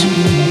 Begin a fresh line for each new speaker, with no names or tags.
to me.